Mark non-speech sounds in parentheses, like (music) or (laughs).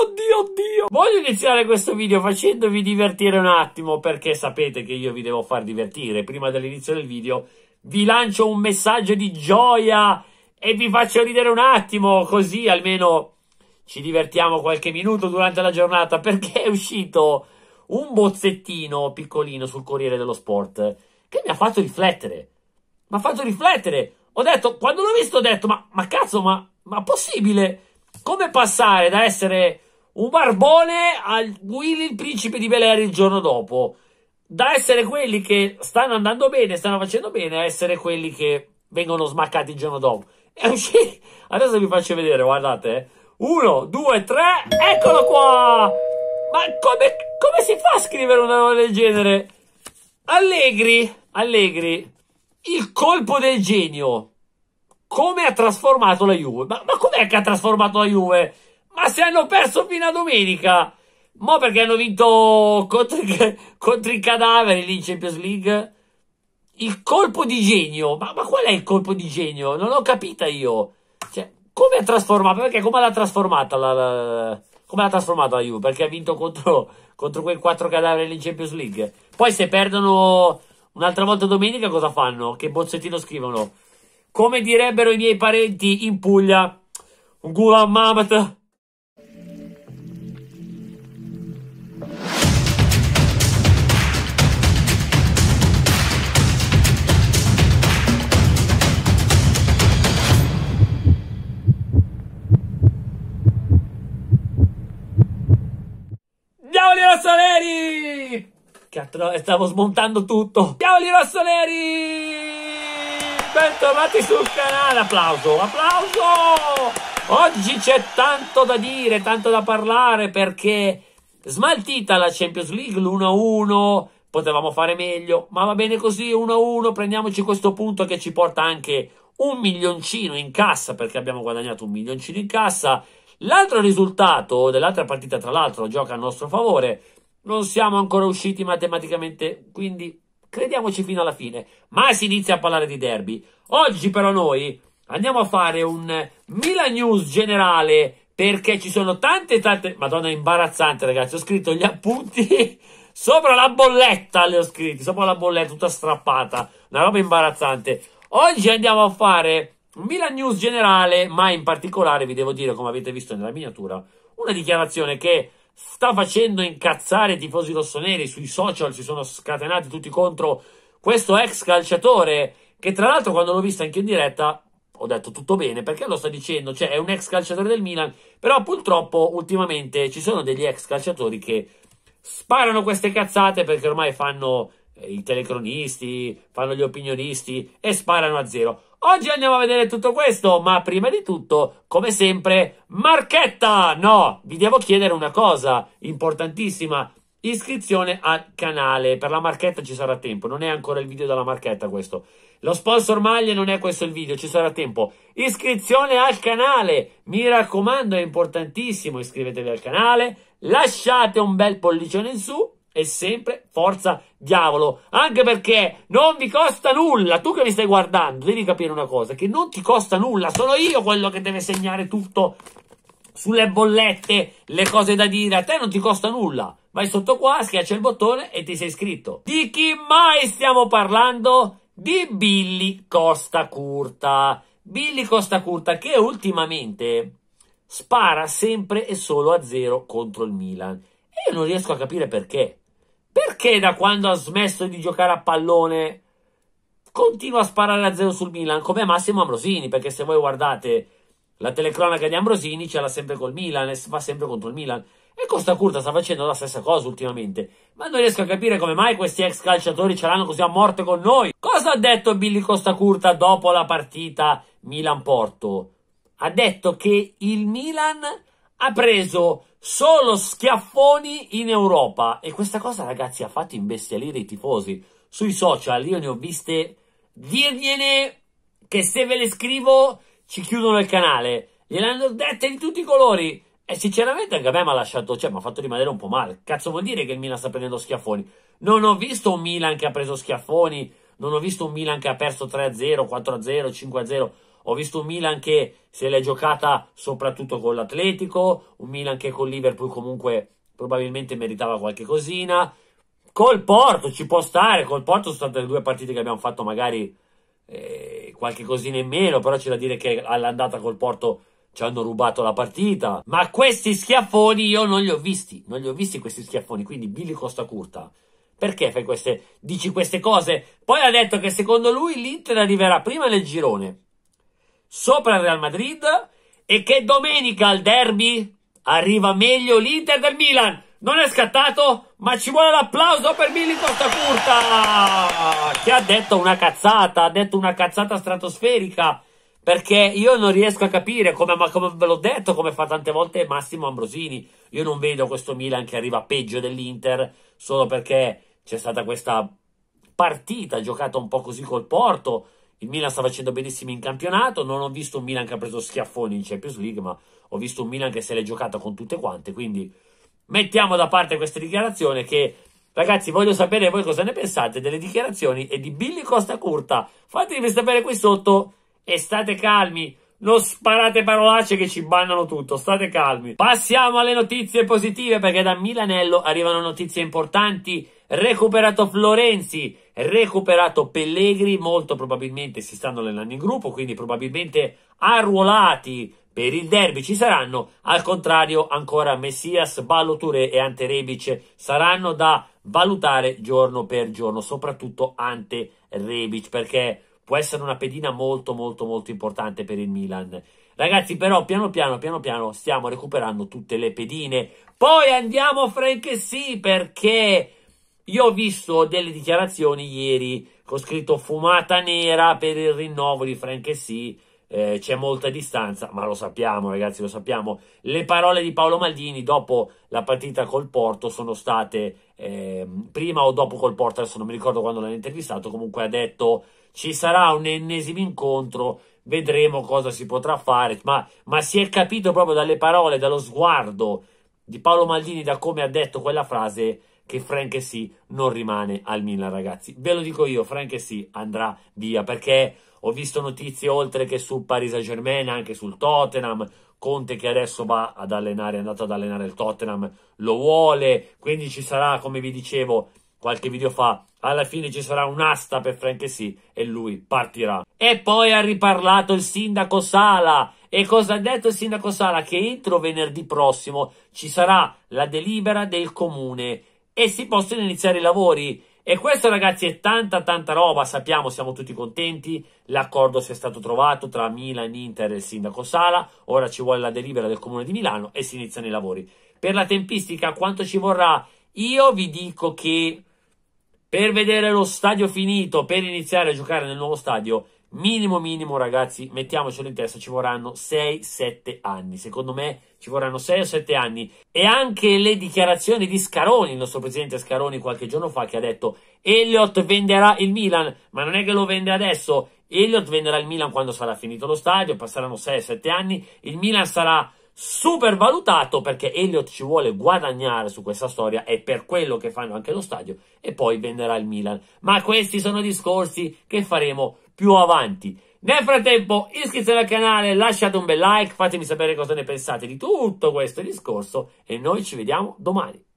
oddio, oddio. Voglio iniziare questo video facendovi divertire un attimo perché sapete che io vi devo far divertire. Prima dell'inizio del video vi lancio un messaggio di gioia e vi faccio ridere un attimo così almeno ci divertiamo qualche minuto durante la giornata perché è uscito un bozzettino piccolino sul Corriere dello Sport che mi ha fatto riflettere. Mi ha fatto riflettere. Ho detto, quando l'ho visto ho detto, ma, ma cazzo, ma, ma possibile? Come passare da essere un barbone a Willy il principe di Bel il giorno dopo? Da essere quelli che stanno andando bene, stanno facendo bene, a essere quelli che vengono smaccati il giorno dopo. È uscito. Adesso vi faccio vedere, guardate. Eh. Uno, due, tre, eccolo qua! Ma come, come si fa a scrivere una roba del genere? Allegri, Allegri, il colpo del genio come ha trasformato la Juve. Ma, ma com'è che ha trasformato la Juve? Ma se hanno perso fino a domenica! Mo perché hanno vinto contro, contro i cadaveri lì in Champions League? Il colpo di genio. Ma, ma qual è il colpo di genio? Non l'ho capita io. Come ha trasformato? Perché come l'ha trasformata la, la, come l'ha trasformata la Juve? Perché ha vinto contro, contro quei quattro cadaveri in Champions League. Poi se perdono un'altra volta domenica cosa fanno? Che bozzettino scrivono? Come direbbero i miei parenti in Puglia, un gulam mamat. Rossoneri! Stavo smontando tutto. Diavoli rossoneri! bentornati sul canale, applauso, applauso! Oggi c'è tanto da dire, tanto da parlare perché smaltita la Champions League, l'1-1, potevamo fare meglio, ma va bene così, 1-1, prendiamoci questo punto che ci porta anche un milioncino in cassa perché abbiamo guadagnato un milioncino in cassa. L'altro risultato dell'altra partita, tra l'altro, gioca a nostro favore. Non siamo ancora usciti matematicamente, quindi crediamoci fino alla fine. Ma si inizia a parlare di derby. Oggi però noi andiamo a fare un Milan News generale perché ci sono tante tante... Madonna, è imbarazzante ragazzi, ho scritto gli appunti (laughs) sopra la bolletta, le ho scritti, sopra la bolletta tutta strappata, una roba imbarazzante. Oggi andiamo a fare un Milan News generale, ma in particolare vi devo dire, come avete visto nella miniatura, una dichiarazione che sta facendo incazzare i tifosi rossoneri sui social, si sono scatenati tutti contro questo ex calciatore che tra l'altro quando l'ho visto anche in diretta ho detto tutto bene perché lo sta dicendo, cioè è un ex calciatore del Milan, però purtroppo ultimamente ci sono degli ex calciatori che sparano queste cazzate perché ormai fanno i telecronisti, fanno gli opinionisti e sparano a zero. Oggi andiamo a vedere tutto questo, ma prima di tutto, come sempre, marchetta! No, vi devo chiedere una cosa importantissima. Iscrizione al canale. Per la marchetta ci sarà tempo. Non è ancora il video della marchetta questo. Lo sponsor maglie non è questo il video, ci sarà tempo. Iscrizione al canale. Mi raccomando, è importantissimo. Iscrivetevi al canale. Lasciate un bel pollicione in su e sempre forza diavolo. Anche perché non vi costa nulla. Tu che mi stai guardando, devi capire una cosa: che non ti costa nulla. Sono io quello che deve segnare tutto sulle bollette, le cose da dire. A te non ti costa nulla. Vai sotto qua, schiaccia il bottone e ti sei iscritto. Di chi mai stiamo parlando? Di Billy Costa Curta. Billy Costa Curta che ultimamente spara sempre e solo a zero contro il Milan. Non riesco a capire perché. Perché da quando ha smesso di giocare a pallone continua a sparare a zero sul Milan come Massimo Ambrosini? Perché se voi guardate la telecronaca di Ambrosini ce l'ha sempre col Milan e va sempre contro il Milan. E Costa Curta sta facendo la stessa cosa ultimamente. Ma non riesco a capire come mai questi ex calciatori ce l'hanno così a morte con noi. Cosa ha detto Billy Costa Curta dopo la partita Milan-Porto? Ha detto che il Milan ha preso solo schiaffoni in Europa. E questa cosa, ragazzi, ha fatto imbestialire i tifosi. Sui social io ne ho viste dirgliene che se ve le scrivo ci chiudono il canale. Gliel'hanno dette di tutti i colori. E sinceramente anche a me mi ha lasciato, cioè mi ha fatto rimanere un po' male. Cazzo vuol dire che il Milan sta prendendo schiaffoni? Non ho visto un Milan che ha preso schiaffoni, non ho visto un Milan che ha perso 3-0, 4-0, 5-0. Ho visto un Milan che se l'è giocata soprattutto con l'Atletico, un Milan che con Liverpool comunque probabilmente meritava qualche cosina. Col Porto ci può stare, col Porto sono state le due partite che abbiamo fatto magari eh, qualche cosina in meno, però c'è da dire che all'andata col Porto ci hanno rubato la partita. Ma questi schiaffoni io non li ho visti. Non li ho visti questi schiaffoni. Quindi Billy Costa Curta. Perché fai queste, dici queste cose? Poi ha detto che secondo lui l'Inter arriverà prima nel girone, sopra il Real Madrid, e che domenica al derby arriva meglio l'Inter del Milan. Non è scattato, ma ci vuole l'applauso per Billy Costa Curta, che ha detto una cazzata, ha detto una cazzata stratosferica perché io non riesco a capire, come, come ve l'ho detto, come fa tante volte Massimo Ambrosini. Io non vedo questo Milan che arriva peggio dell'Inter solo perché c'è stata questa partita giocata un po' così col Porto. Il Milan sta facendo benissimo in campionato. Non ho visto un Milan che ha preso schiaffoni in Champions League, ma ho visto un Milan che se l'è giocata con tutte quante. Quindi mettiamo da parte questa dichiarazione che Ragazzi, voglio sapere voi cosa ne pensate delle dichiarazioni e di Billy Costa Curta. Fatemi sapere qui sotto e state calmi. Non sparate parolacce che ci bannano tutto, state calmi. Passiamo alle notizie positive perché da Milanello arrivano notizie importanti. Recuperato Florenzi, recuperato Pellegri, molto probabilmente si stanno allenando in gruppo, quindi probabilmente arruolati per il derby ci saranno. Al contrario, ancora Messias, Balloture e Ante Rebic saranno da valutare giorno per giorno, soprattutto Ante Rebic perché può essere una pedina molto molto molto importante per il Milan. Ragazzi, però, piano piano, piano piano, stiamo recuperando tutte le pedine. Poi andiamo a Franchessy, perché io ho visto delle dichiarazioni ieri, ho scritto fumata nera per il rinnovo di Franchessy, eh, c'è molta distanza, ma lo sappiamo ragazzi, lo sappiamo. Le parole di Paolo Maldini dopo la partita col Porto sono state, eh, prima o dopo col Porto, adesso non mi ricordo quando l'hanno intervistato, comunque ha detto ci sarà un ennesimo incontro, vedremo cosa si potrà fare, ma, ma si è capito proprio dalle parole, dallo sguardo di Paolo Maldini, da come ha detto quella frase, che Frank sì non rimane al Milan, ragazzi. Ve lo dico io, Frank sì andrà via, perché ho visto notizie oltre che sul Paris Saint-Germain, anche sul Tottenham, Conte che adesso va ad allenare, è andato ad allenare il Tottenham, lo vuole, quindi ci sarà, come vi dicevo, qualche video fa, alla fine ci sarà un'asta per Frank sì e lui partirà. E poi ha riparlato il sindaco Sala. E cosa ha detto il sindaco Sala? Che entro venerdì prossimo ci sarà la delibera del comune e si possono iniziare i lavori. E questo ragazzi è tanta tanta roba, sappiamo, siamo tutti contenti, l'accordo sia stato trovato tra Milan, Inter e il sindaco Sala, ora ci vuole la delibera del comune di Milano e si iniziano i lavori. Per la tempistica quanto ci vorrà? Io vi dico che per vedere lo stadio finito, per iniziare a giocare nel nuovo stadio, minimo minimo ragazzi, mettiamocelo in testa, ci vorranno 6-7 anni. Secondo me ci vorranno 6 o 7 anni. E anche le dichiarazioni di Scaroni, il nostro presidente Scaroni qualche giorno fa che ha detto Elliott venderà il Milan, ma non è che lo vende adesso. Elliott venderà il Milan quando sarà finito lo stadio, passeranno 6-7 anni, il Milan sarà super valutato perché Elliott ci vuole guadagnare su questa storia e per quello che fanno anche lo stadio e poi venderà il Milan. Ma questi sono discorsi che faremo più avanti. Nel frattempo iscrivetevi al canale, lasciate un bel like, fatemi sapere cosa ne pensate di tutto questo discorso e noi ci vediamo domani.